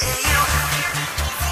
you.